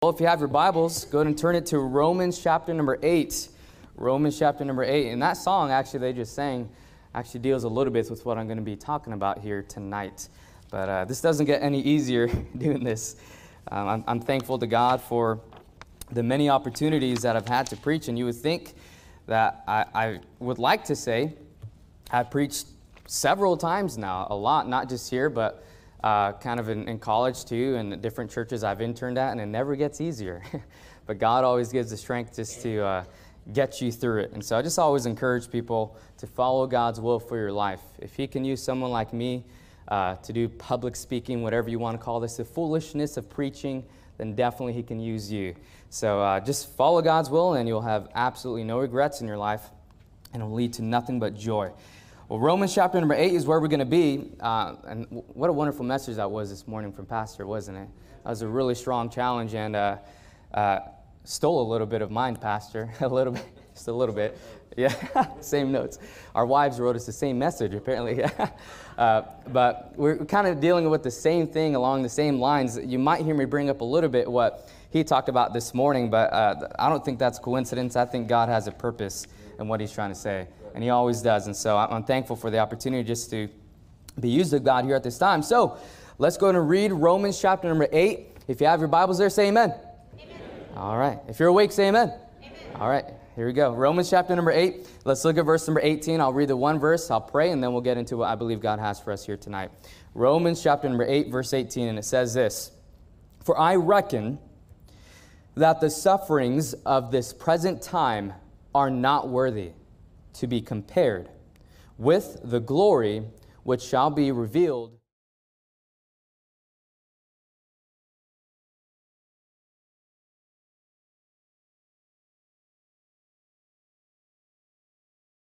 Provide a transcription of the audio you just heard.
Well, if you have your Bibles, go ahead and turn it to Romans chapter number 8. Romans chapter number 8. And that song, actually, they just sang, actually deals a little bit with what I'm going to be talking about here tonight. But uh, this doesn't get any easier doing this. Um, I'm, I'm thankful to God for the many opportunities that I've had to preach. And you would think that I, I would like to say I've preached several times now, a lot, not just here, but uh, kind of in, in, college too, and the different churches I've interned at, and it never gets easier. but God always gives the strength just to uh, get you through it. And so I just always encourage people to follow God's will for your life. If He can use someone like me uh, to do public speaking, whatever you want to call this, the foolishness of preaching, then definitely He can use you. So uh, just follow God's will, and you'll have absolutely no regrets in your life, and it'll lead to nothing but joy. Well, Romans chapter number 8 is where we're going to be. Uh, and what a wonderful message that was this morning from Pastor, wasn't it? That was a really strong challenge and uh, uh, stole a little bit of mine, Pastor. a little bit, just a little bit. Yeah, same notes. Our wives wrote us the same message, apparently. uh, but we're kind of dealing with the same thing along the same lines. You might hear me bring up a little bit what he talked about this morning, but uh, I don't think that's coincidence. I think God has a purpose in what he's trying to say and He always does. And so I'm thankful for the opportunity just to be used of God here at this time. So let's go and read Romans chapter number 8. If you have your Bibles there, say amen. amen. All right. If you're awake, say amen. amen. All right. Here we go. Romans chapter number 8. Let's look at verse number 18. I'll read the one verse, I'll pray, and then we'll get into what I believe God has for us here tonight. Romans chapter number 8, verse 18, and it says this For I reckon that the sufferings of this present time are not worthy to be compared with the glory which shall be revealed